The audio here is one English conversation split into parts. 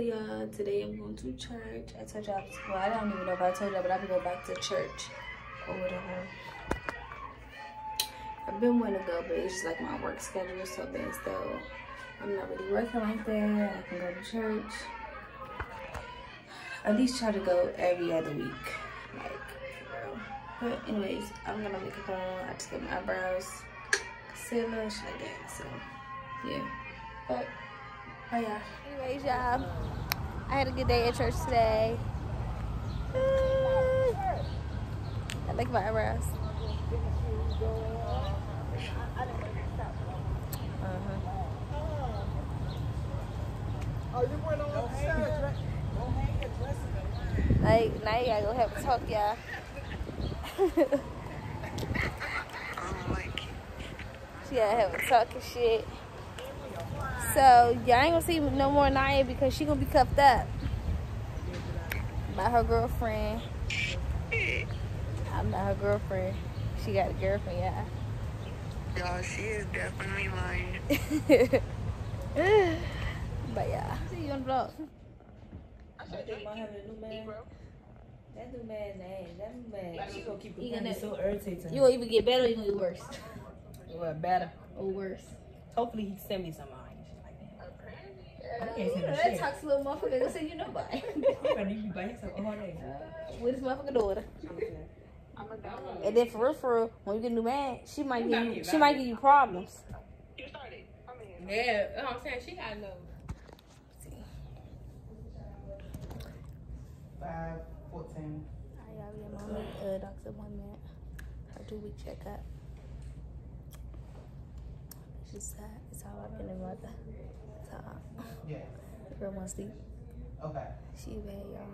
Hey y'all, uh, today I'm going to church. I told y'all, well, I don't even know if I told y'all, but I'm going back to church or whatever. I've been wanting to go, but it's just like my work schedule is so bad, so I'm not really working like that. I can go to church. At least try to go every other week. Like, but anyways, I'm gonna make a on. I just get my eyebrows, concealer, shit like that. So, yeah. But, oh yeah. Anyways, y'all, I had a good day at church today. Mm. I like my eyebrows. Uh-huh. Like, now you gotta go have a talk, y'all. she gotta have a talk and shit. So, y'all ain't gonna see no more Naya because she gonna be cuffed up by her girlfriend. I'm not her girlfriend. She got a girlfriend, y'all. Y'all, she is definitely lying. but yeah. See you on the vlog. I think about having a new man. That new man's name, that new man, she gonna keep it gonna, so irritating. You gonna even get better or you gonna get worse? Well, better. Or worse. Hopefully he send me some money. Uh, you know, that talks little motherfucker gonna say you nobody. I'm you be by yourself all day. Uh, with his motherfucking daughter. And then for real, for real, when you get a new man, she might give you, she might give you problems. Yeah, I'm saying she got no. Five, fourteen. I gotta be a mommy, uh, doctor appointment. Her two week checkup. She's sad. It's how I've been a mother. It's how. Yeah. Girl wants sleep. Okay. She bad, y'all.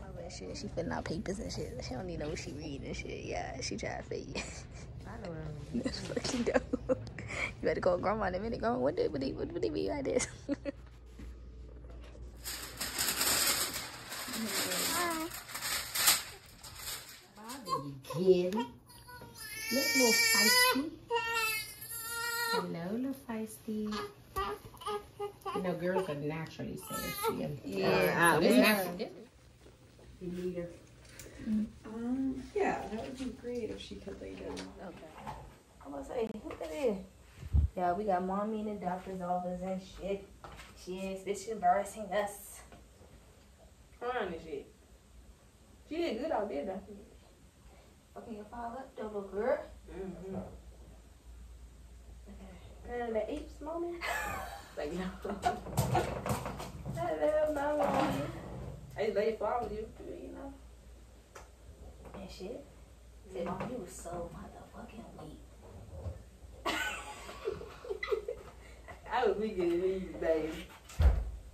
My bad shit. She filling out papers and shit. She don't need to know what she reading and shit. Yeah, she try to fake I know That's fucking dope. you better call grandma in a minute. Grandma, what did what did, what did he be like this? Hi. Kitty. Look, little feisty. Hello, little feisty. You know, girls are naturally sassy. Yeah. Uh, so natural. You need her. Um, yeah, that would be great if she could lay down. Okay. I'm gonna say, look at this. Yeah, we got mommy in the doctor's office and shit. She is bitch embarrassing us. Crying and shit. She did good out there, though. Okay, your father, double girl. Mm-hmm. Kind of the apes moment. like, no. Hello, mama. I lay far with you, you know. And shit. Said, mm-hmm. mom, you was so motherfucking weak. I was weak as you, babe.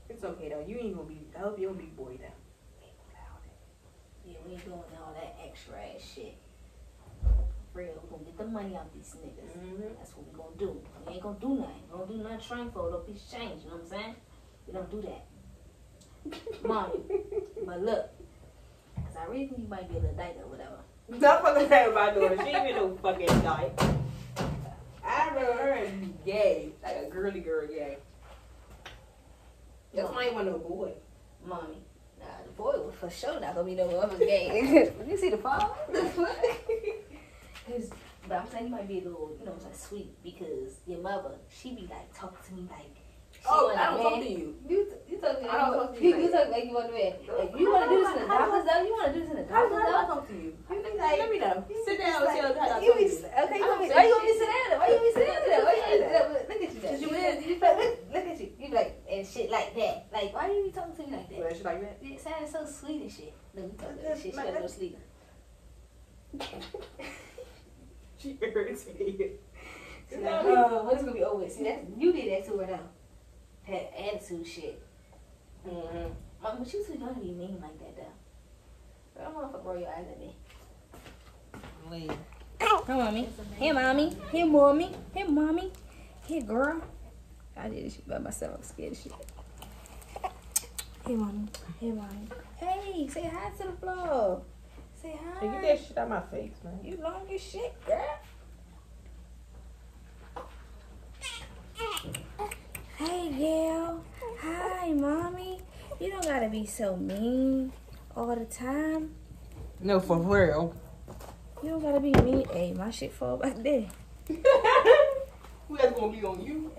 It's okay though. You ain't gonna be. I hope you don't be boy now. Yeah, we ain't doing all that extra ass shit. For real, we gonna get the money out these niggas. Mm-hmm. That's what we gonna do. We ain't gonna do nothing. We don't do nothing trying for no piece of change. You know what I'm saying? We don't do that. Mommy. but look, cause I really think you might be a little dyke or whatever. Don't fucking say about daughter. She ain't no fucking dyke. I remember her and gay, like a girly girl gay. That's why you want no boy. Mommy. Nah, the boy was for sure not gonna be no other gay. you see the father? The? Cause, but I'm saying you might be a little, you know, like sweet because your mother, she be like talking to me like. She Oh, want I a don't talk to you. You, you talk to me. I don't you, talk to you, you you talk like you want to man. Like you want to do this in the doctor's office? You want to do this in the How doctor's did I office? talk to you? You be Let me know. Sit down and like, tell how I you talk to be, okay, you want me, why you want me shit. to sit down? Why you want me to sit down? there? Why you want me to Look at you. Cause you Look, is. look, look at you. You be like and shit like that. Like why you be talking to me like that? Well, she like that. It sounds so sweet and shit. Let me talk that shit. She gotta go to sleep. She irritated. She's like, oh, when it's gonna be over with? See, that's you did that to her now. That attitude shit. Mm-hmm. Mom, but you too young to be mean like that though. Girl, motherfucker, roll your eyes at me. Leave. Here, mommy. Here, mommy. Here, mommy. Here, mommy. Here, girl. I did this shit by myself. I'm scared of shit. Hey, mommy. Hey, mommy. Hey, say hi to the vlog. Say hi. Hey, get that shit out my face, man. You long as shit, girl. Hey, girl. Hi. Mommy, you don't gotta be so mean all the time. No, for real. You don't gotta be mean. Hey, my shit fall back there. Who else gonna be on you?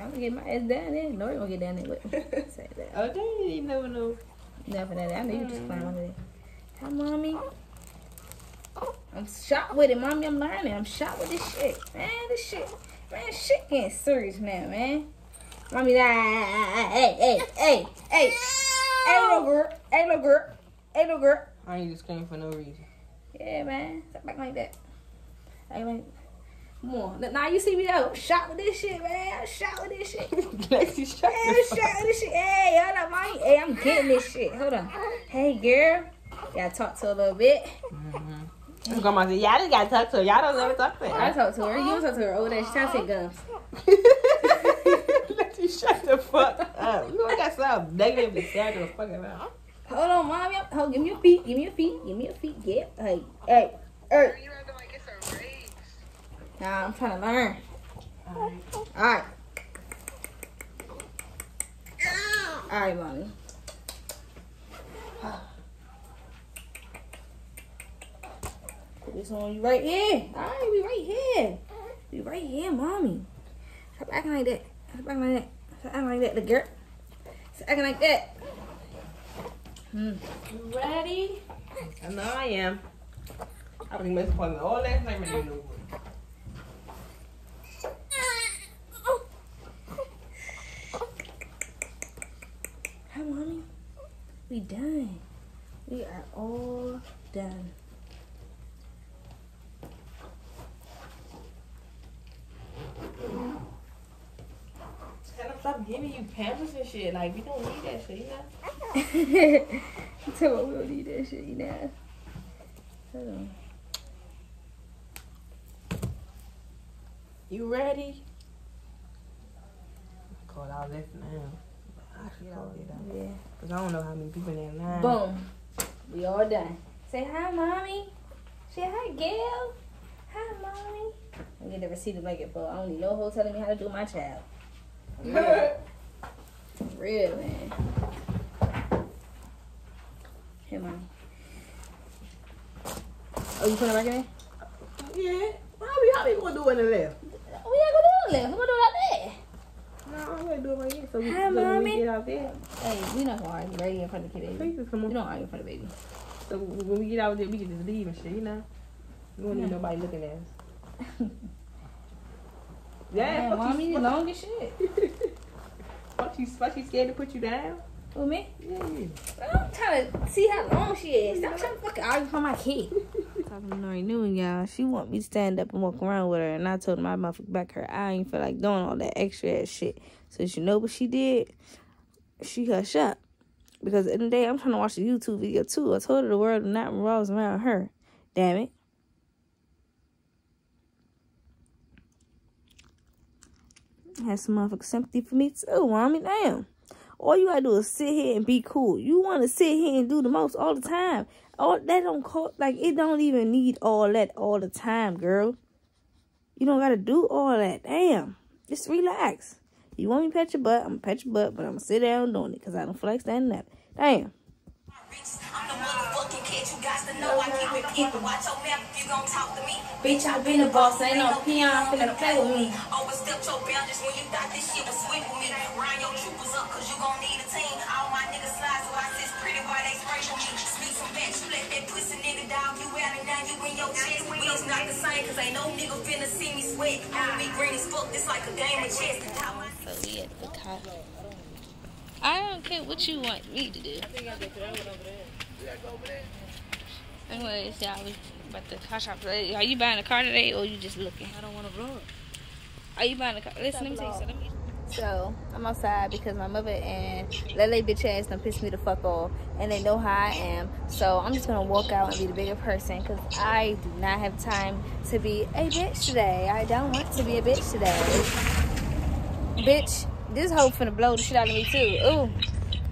I'm gonna get my ass down there. No, gonna get down there with me. Say that. Oh, okay, you never know. Nothing that. I know you just climb under there. Hi, mommy. I'm shot with it, mommy. I'm learning. I'm shot with this shit, man. This shit, man. Shit getting serious now, man. Mommy, nah, hey, hey, hey, hey, hey, little girl, hey, little girl, hey, little girl. I ain't just screaming for no reason. Yeah, man. Stop back like that. I like, come on. Now you see me out. Shot with this shit, man. I'm shot with this shit. Lexi, Hey, I'm shot with this shit. Hey, hold up, mommy. Hey, I'm getting this shit. Hold on. Hey, girl. Gotta talk to a little bit. Mm-hmm. Up. Grandma said, y'all just gotta talk to her. Y'all don't ever talk to her. I her. talk to her. You don't talk to her over there. She's trying to say gums. Lexi, shut the fuck up. You got some negative to say to the fucking mouth. Hold on, mommy. Hold, give me your feet. Give me your feet. Give me your feet. Get. Hey, hey, hey. You acting like it's a race. Nah, I'm trying to learn. Alright. All right. All right, mommy. Put this on you right here. All right, we right here. We right here, mommy. Stop acting like that. Stop acting like that. Stop acting like that, the girl. Stop acting like that. Hmm. You ready? I know I am. I was messing with all that time in the Hi, mommy. We done. We are all done. Tell them stop giving you pampers and shit. Like, we don't need that shit, you know? Tell me we don't need that shit, you know. Hold on. You ready? Call out left now. I should call it out. Yeah. Because I don't know how many people in there now. Boom. We all done. Say hi, mommy. Say hi, Gail. Hi, mommy. I get the receipt to make it for. I don't need no hoe telling me how to do my child. Real. Real, man. Here, mommy. Oh, you put it back in there? Yeah. How we, how we gonna do it in the left? We ain't gonna do it left. We're gonna do it out there. No, I'm gonna do it right here. So we, Hi, so when mommy. we get out there. Hey, we not gonna argue right in front of the kid, baby. Please come We on. don't argue in front of the baby. So when we get out there, we can just leave and shit, you know? We don't need nobody looking at us. Yeah, fuck mommy, you, long as shit. you, fuck you scared to put you down? Who, me? Yeah. I'm trying to see how long she is. Stop trying to fucking argue for my kid. Talking to Nori Newman, y'all. She want me to stand up and walk around with her, and I told my motherfucker back her. I ain't feel like doing all that extra ass shit. So you know what she did? She hush up. Because in the day, I'm trying to watch a YouTube video too. I told her the world not revolves around her. Damn it. Had some motherfucking sympathy for me too, mommy. Damn. All you gotta do is sit here and be cool. You wanna sit here and do the most all the time. All that don't call like it don't even need all that all the time, girl. You don't gotta do all that. Damn. Just relax. You want me to pet your butt, I'm gonna pet your butt, but I'm gonna sit down doing it because I don't feel like standing up. Damn. I'm the motherfucking kid, you got to know I keep it pimpin'. Watch your mouth if you gon' talk to me. Bitch, I been a boss, ain't no peon finna play with me. Overstepped your boundaries when you thought this shit was sweet with me. Round your troopers up, cause you gon' need a team. Pussy dog you out and down, you in your chest. We is not the same, cause ain't no nigga finna see me sweat. I be green as fuck, this like a game of chess. So we at the car. I don't care what you want me to do. Anyways, y'all, we about the car shop. Are you buying a car today or you just looking? I don't want to vlog. Are you buying a car? Listen, let me tell you something. So I'm outside because my mother and Lele bitch ass done pissed me the fuck off, and they know how I am. So I'm just gonna walk out and be the bigger person because I do not have time to be a bitch today. I don't want to be a bitch today. Bitch, this hoe finna blow the shit out of me too. Ooh.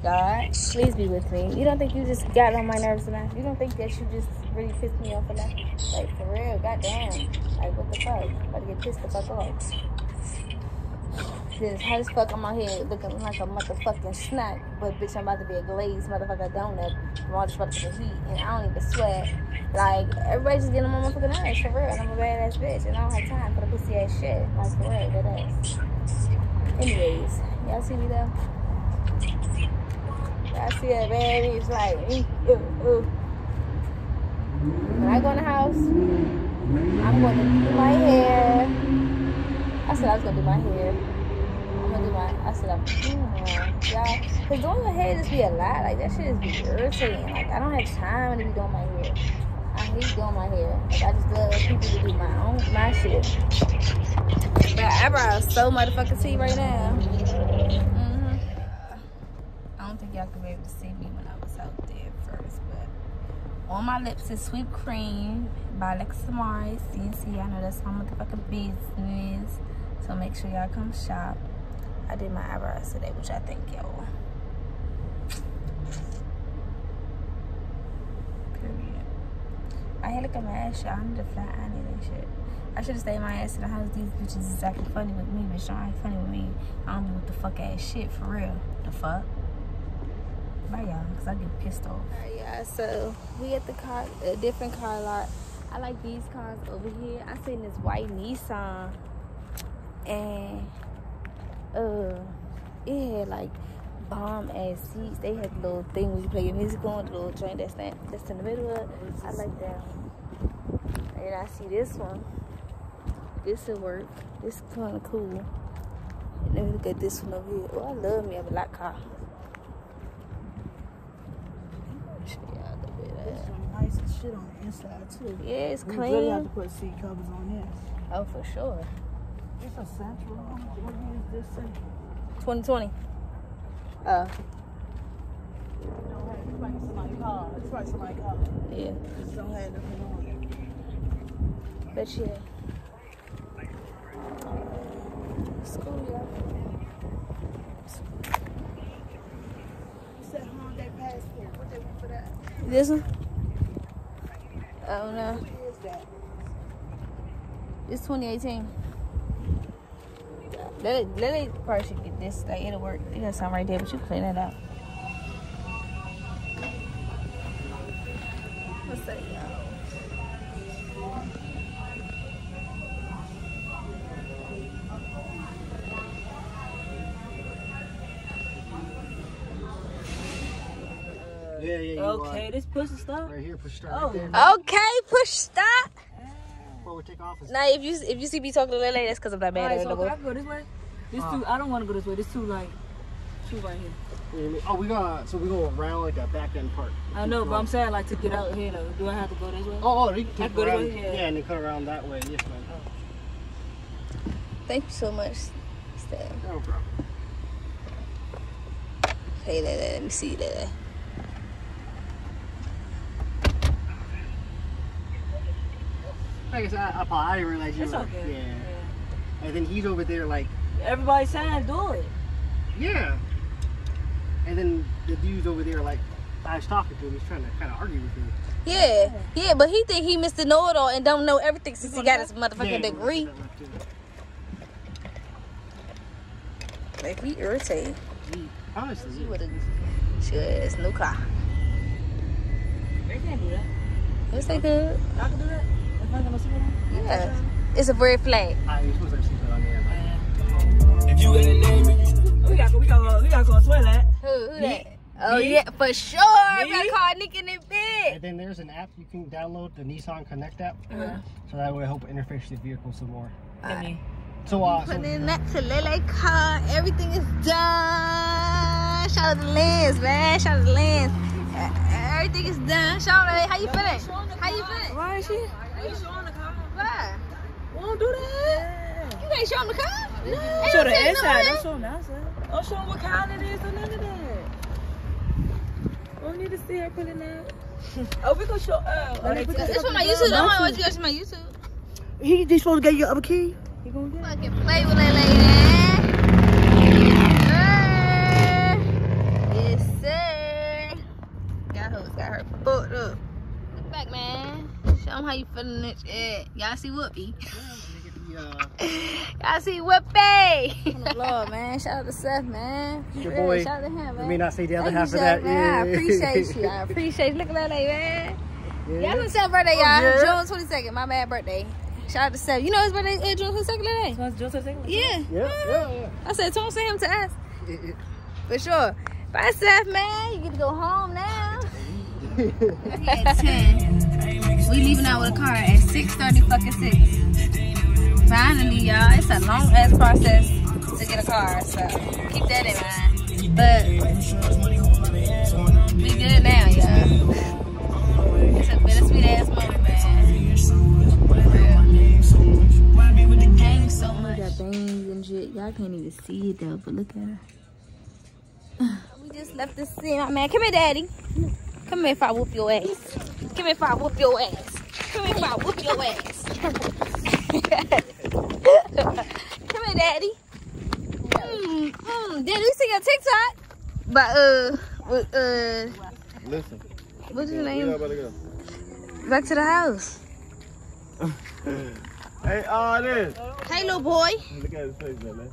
God, please be with me. You don't think you just got on my nerves enough? You don't think that you just really pissed me off enough? Like, for real, goddamn. Like, what the fuck? I'm about to get pissed the fuck off. This hot as fuck on my head, looking like a motherfucking snack. But bitch, I'm about to be a glazed motherfucking donut from all this motherfucking heat, and I don't even sweat. Like everybody's just getting on my motherfucking ass for real. And I'm a badass bitch, and I don't have time for the pussy ass shit. Like for real, that ass. Anyways, y'all see me though? Y'all see that baby? It's like, ooh, ooh. When I go in the house, I'm going to do my hair. I said I was gonna do my hair. I said I'm doing y'all. Cause doing your hair just be a lot. Like that shit is be irritating. Like I don't have time to be doing my hair. I hate doing my hair. Like I just love people to do my own my shit. My eyebrows so motherfucking T right now. hmm I don't think y'all could be able to see me when I was out there first, but on my lips is Sweet Cream by Alexa Mars. CNC, I know that's my motherfucking business. So make sure y'all come shop. I did my eyebrows today, which I think y'all. Period. I had like a mad shit. I need to flat iron and shit. I should have stayed my ass in the house. These bitches is acting funny with me, bitch. Don't act funny with me. I don't do what the fuck ass shit for real. The fuck? Bye y'all, cause I get pissed off. Yeah. So we at the car, a different car lot. I like these cars over here. I seen this white Nissan, and uh, it had like bomb ass seats. They had the little thing where you play your music on, the little joint that's that, that's in the middle of. it. I like that. one. And I see this one. This will work. This kind of cool. And then look at this one over here. Oh, I love me a black car. Show y'all a little bit of It's that. some nice shit on the inside too. Yeah, it's We really have to put seat covers on this. Oh, for sure. It's a Sentra. What year is this Sentra? 2020. Uh, You don't like somebody's car. It's like somebody's car. yeah. Just don't have nothing on. But yeah. School, y'all. It's that Hyundai Passport. What they want for that? This one? I don't know. That? It's 2018. Lily, Lily probably should get this. Like, it'll work. You got something right there, but you can clean that up. What's that, y'all? Yeah, yeah, you Okay, this push the stuff. uh, right here, push start Oh. right there. Okay, push stop. Before we take off, Now, if you if you see me talking to Lily, that's because I'm that mad Alright, at so her. I go this way? This uh. two. I don't want to go this way. This too like too right here. oh, we got so we go around like a back end part. I know, but I'm saying like to get out here though. Do I have to go this way? Oh, oh, you can take go around, way, yeah. yeah. and then cut around that way. Yes, ma'am. Thank you so much, Steph. No problem. Hey, there, let me see Lily. Like I said, I, I, I didn't realize you It's were. okay. Yeah. And then he's over there like, Everybody's saying do it. yeah. And then the dude's over there like, I was talking to him. He's trying to kind of argue with me. Yeah, yeah, but he think he Mr. Know It All and don't know everything since he got his motherfucking Yeah, degree. that left too. Like he irritated. He honestly, She would have. She was no car. They can't do that. Yes, they could. I can do that. If I got no. Yeah, it's a red flag. I was supposed to have seatbelt on there. If you in the name, we got we got we got to swear that. Who? Who that? Oh Me? yeah, for sure. We Me? gotta call Nick in the And then there's an app you can download, the Nissan Connect app. Uh-huh. So that way help interface the vehicle some more. And me. So, uh, so Putting in that to Lele car. Everything is done. Shout out to Lens, man. Shout out to Lens. Uh, Everything is done. Shout out. How you feeling? How you feeling? Why is she? Are you showing the car? Why? Won't do that. You ain't showing the car? No. Show the inside. Don't show them outside. Don't show them what kind it is or none of that. We don't need to see her pulling that. oh, we gonna show. Uh, oh, they This for my YouTube. Don't want to watch my YouTube. He just supposed to get your other key. He gonna get. it. Fucking play with that lady. Sir. Yes, sir. Got her, got her fucked up. Look back, man. Show them how you feeling it. Yeah. Y'all see Whoopi. Look at the y'all. I see Whippy. Lord, man. Shout out to Seth, man. Your Real, boy. Shout out to him, Let man. me not say the other Thank half you, of that. Seth, man. I appreciate you. I appreciate you. Look at that, man. Yeah. Yeah, it's Seth's birthday, y'all. yeah. June 22nd. My bad birthday. Shout out to Seth. You know his birthday is June 22nd today? So it's just a thing. Yeah. Yeah, yeah, yeah. I said, don't send him to us. It- it- For sure. Bye, Seth, man. You get to go home now. at 10. We leaving out with a car at 6.30 fucking 6. Finally, y'all. It's a long ass process to get a car, so keep that in mind. But we good now, y'all. It's a bittersweet ass moment, man. So much. got bangs and shit. Y'all can't even see it though, but look at her. We just left the scene. my Man, come here, daddy. Come here if I whoop your ass. Come here if I whoop your ass. Come here if I whoop your ass. Daddy. Mm, mm. Daddy, you see your TikTok? But uh, uh, Listen, what's your name? to. Back to the house. Hey, all this. Hey, little boy. Look at his face, man.